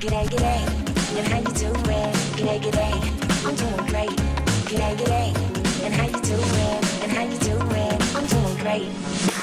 G'day, g'day, and how you doing? G'day, g'day, I'm doing great. G'day, g'day, and how you doing? And how you doing? I'm doing great.